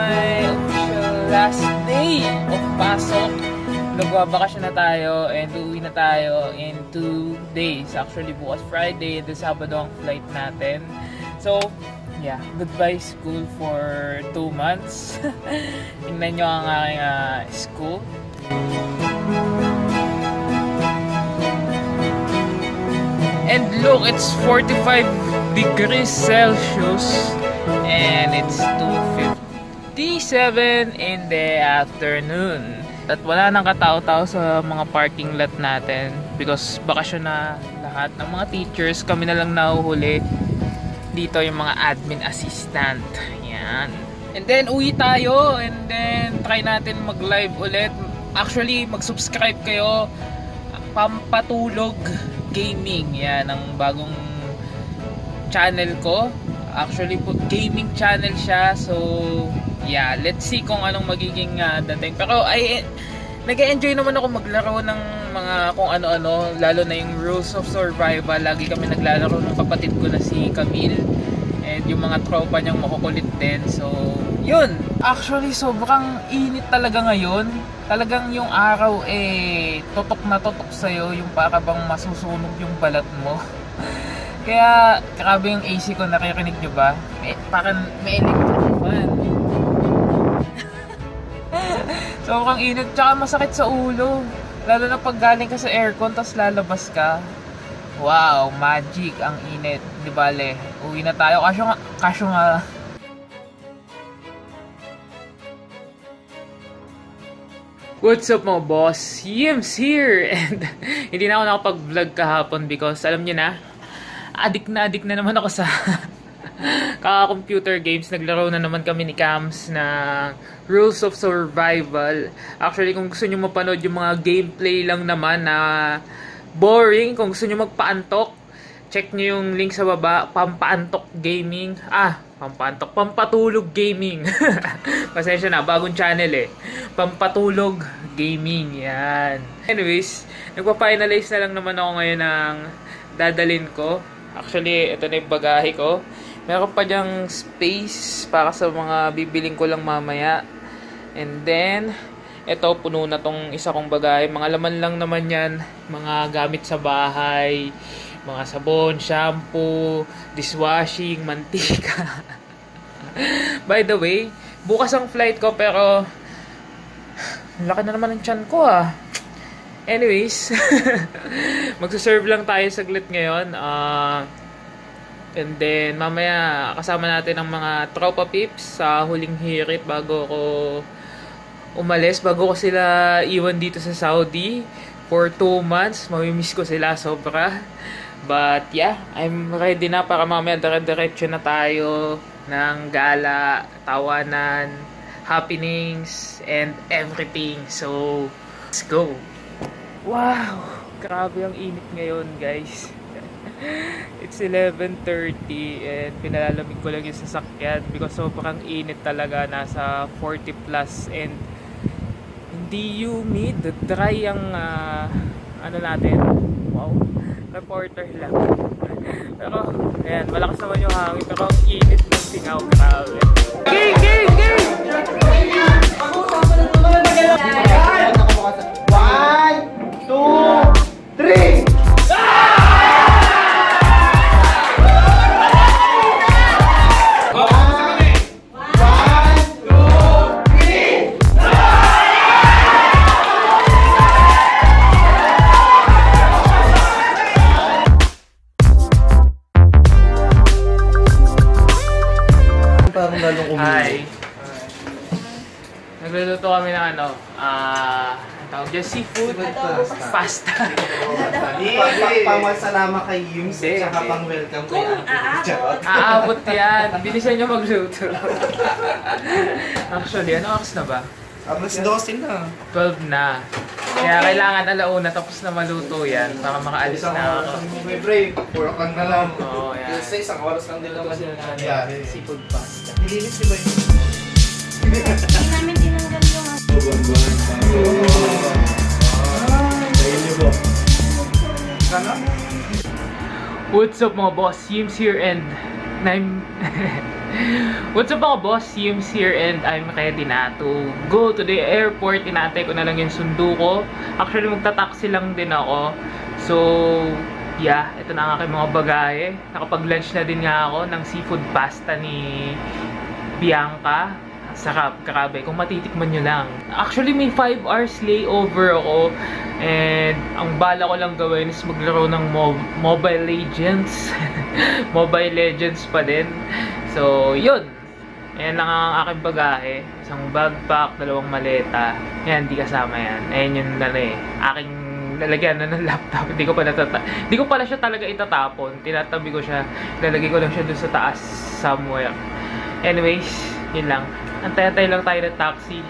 my official last day of pasok. Nagbabakasyon na tayo and uuwi na tayo in 2 days. Actually, bukas Friday and Sabado ang flight natin. So, yeah, goodbye school for 2 months. Tingnan nyo ang aking uh, school. And look, it's 45 degrees Celsius and it's 2.57 in the afternoon. At wala nang katao-tao sa mga parking lot natin because bakasyon na lahat ng mga teachers. Kami na lang nahuhuli dito yung mga admin assistant. Yan. And then uwi tayo and then try natin mag-live ulit. Actually, mag-subscribe kayo. Pampatulog Gaming. Yan ang bagong channel ko. Actually, gaming channel siya. So, yeah, let's see kung anong magiging uh, dating. Pero ay nag-enjoy naman ako maglaro ng mga kung ano-ano, lalo na yung Rules of Survival. Lagi kami naglalaro ng kapatid ko na si Camille. And yung mga tropa niyang makukulit din. So, yun. Actually, sobrang init talaga ngayon. Talagang yung araw eh, totok na totok sa'yo. Yung para bang masusunog yung balat mo. Kaya, grabe yung AC ko, nakikinig nyo ba? May, parang may electric Sobrang init, tsaka masakit sa ulo. Lalo na pag galing ka sa aircon, tapos lalabas ka. Wow, magic ang init. Di bale, uwi na tayo. Kasyo nga, kasyo nga. What's up mga boss? Yims here! And hindi na ako nakapag-vlog kahapon because alam niyo na, adik na adik na naman ako sa kaka-computer games. Naglaro na naman kami ni Cams na Rules of Survival. Actually, kung gusto nyo mapanood yung mga gameplay lang naman na boring, kung gusto nyo magpaantok, check nyo yung link sa baba, Pampaantok Gaming. Ah, Pampaantok, Pampatulog Gaming. Pasensya na, bagong channel eh. Pampatulog Gaming, yan. Anyways, nagpa-finalize na lang naman ako ngayon ng dadalin ko. Actually, ito na yung bagahe ko. Meron pa diyang space para sa mga bibiling ko lang mamaya. And then, ito, puno na tong isa kong bagay. Mga laman lang naman yan. Mga gamit sa bahay. Mga sabon, shampoo, dishwashing, mantika. By the way, bukas ang flight ko pero laki na naman ng chan ko ah. Anyways, magsaserve lang tayo saglit ngayon. Uh, and then, mamaya kasama natin ang mga tropa pips sa huling hirit bago ko umalis. Bago ko sila iwan dito sa Saudi for 2 months. Mamimiss ko sila sobra. But yeah, I'm ready na para mamaya dire-diretso na tayo ng gala, tawanan, happenings, and everything. So, let's go! Wow! Grabe ang init ngayon, guys. It's 11.30 and pinalalamig ko lang yung sasakyan because sobrang init talaga. Nasa 40 plus and hindi humid. Dry ang uh, ano natin. Wow. Reporter lang. Pero, ayan, malakas naman yung hangin. Pero ang init ng singaw. Grabe. Game! Game! Game! One, two, three! Lalong Hi. Nagluluto kami ng ano, ah, ang tawag dyan, seafood pasta. Pangwal salama kay Hindi, at saka pang welcome kay Ate. Charot. Aabot yan. Bilisan nyo magluto. Actually, ano oras na ba? Alas 12 na. 12 na. Kaya kailangan alauna tapos na maluto yan para makaalis na ako. may break. 4 o'clock na lang. Oo, yan. Kasi isang oras lang din naman nangyari. Seafood pasta. Nilinis di ba yun? Hindi namin tinanggal yung Sana? What's up mga boss? Yims here and I'm... What's up mga boss? CM's here and I'm ready na to go to the airport. Inatay ko na lang yung sundo ko. Actually, magta-taxi lang din ako. So, yeah, ito na ang aking mga bagahe. Nakapag-lunch na din nga ako ng seafood pasta ni Bianca. Sarap, kakabe. Kung matitikman nyo lang. Actually, may 5 hours layover ako. And ang bala ko lang gawin is maglaro ng Mo- Mobile Legends. Mobile Legends pa din. So, yun. Ayan lang ang aking bagahe. Isang backpack, dalawang maleta. Yan, di kasama yan. Ayan yung ano eh. Aking lalagyan na ng laptop. Hindi ko pa natata Hindi ko pala siya talaga itatapon. Tinatabi ko siya. Lalagay ko lang siya dun sa taas somewhere. Anyways, yun lang. Antay-antay lang tayo ng taxi.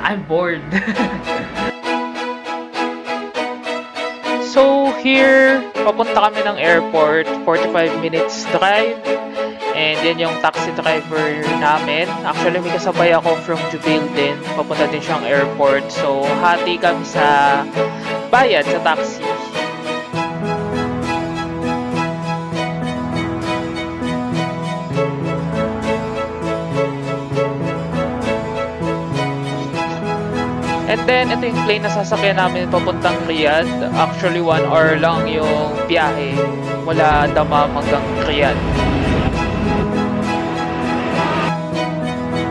I'm bored. so, here, papunta kami ng airport. 45 minutes drive. And yan yung taxi driver namin. Actually, may kasabay ako from Jubil din. Papunta din siyang airport. So, hati kami sa bayad sa taxi. Then, ito yung plane na sasakyan namin papuntang Riyadh. Actually, one hour lang yung biyahe. Mula Damam hanggang Riyadh.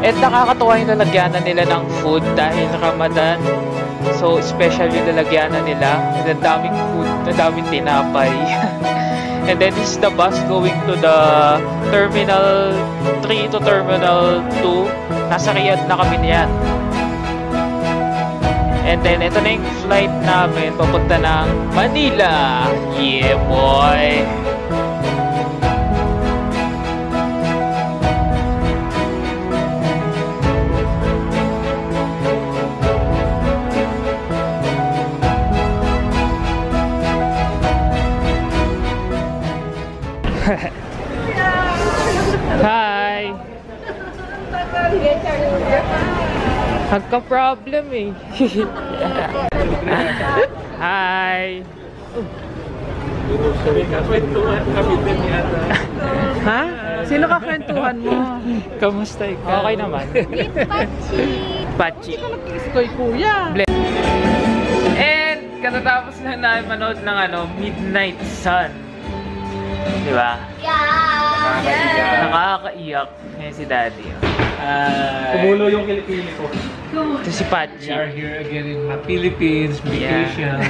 And nakakatuwa yung lalagyanan nila ng food dahil Ramadan. So, special yung lalagyanan nila. And ang daming food, daming tinapay. And then, this is the bus going to the Terminal 3 to Terminal 2. Nasa Riyadh na kami niyan. And then, ito na yung flight namin papunta ng Manila. Yeah, boy! Hi! Nagka-problem eh. Hi! Ha? Sino ka kwentuhan mo? Kamusta ikaw? Okay naman. Pachi. Koy kuya. And katatapos lang namin manood ng ano, Midnight Sun. Di ba? Yeah! Nakakaiyak. Ngayon si Daddy. oh. Kumulo yung kilikili ko. Ito si We Pachi. are here again in the Philippines, vacation.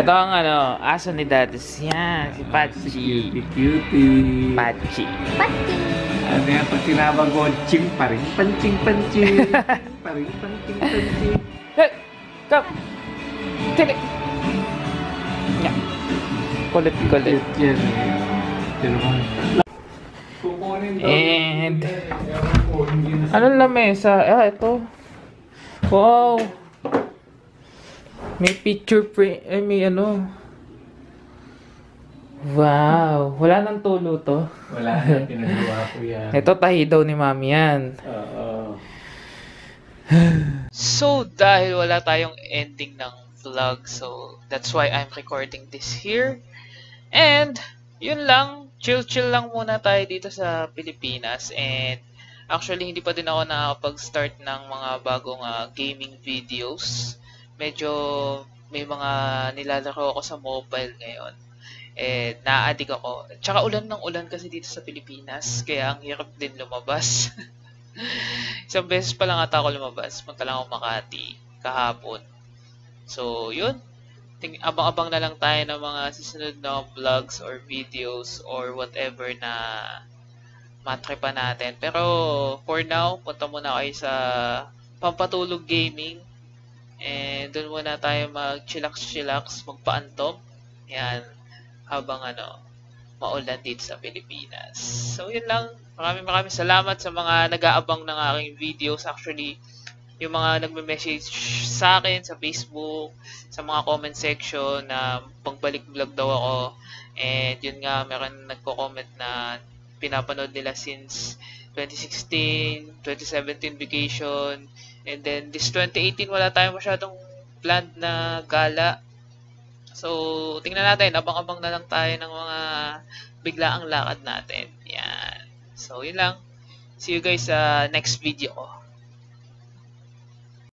Ito ang ano, aso ni Daddy. Yan, si Pachi. Cutie, cutie. Pachi. Ano yan, pag tinawag ko, ching paring, pancing, pancing. paring, pancing, pancing. Hey! Come! Tili! Yeah. Kulit, kulit. Yan. Pero. And- Anong lamesa? Ah, ito. Wow! May picture print. Eh, may ano. Wow! Wala nang tulo to. Wala na, pinagawa ko yan. Ito tahi daw ni mami yan. Oo. So, dahil wala tayong ending ng vlog, so that's why I'm recording this here. And, yun lang, chill-chill lang muna tayo dito sa Pilipinas. And, actually, hindi pa din ako nakakapag-start ng mga bagong ah, gaming videos. Medyo may mga nilalaro ako sa mobile ngayon. Eh, na-addict ako. Tsaka ulan ng ulan kasi dito sa Pilipinas, kaya ang hirap din lumabas. Isang beses pa lang ata ako lumabas. Punta lang ako Makati kahapon. So, yun. Abang-abang na lang tayo ng mga susunod na vlogs or videos or whatever na matripa natin. Pero, for now, punta muna kayo sa Pampatulog Gaming. And doon muna tayo mag-chillax-chillax, magpaantom. Yan. Habang ano, maulan dito sa Pilipinas. So, yun lang. Maraming maraming salamat sa mga nag-aabang ng aking videos. Actually, yung mga nagme-message sa akin sa Facebook, sa mga comment section na pagbalik vlog daw ako. And yun nga, meron nagko-comment na pinapanood nila since 2016, 2017 vacation, and then this 2018 wala tayong masyadong planned na gala. So, tingnan natin. Abang-abang na lang tayo ng mga biglaang lakad natin. Yan. So, yun lang. See you guys sa next video ko.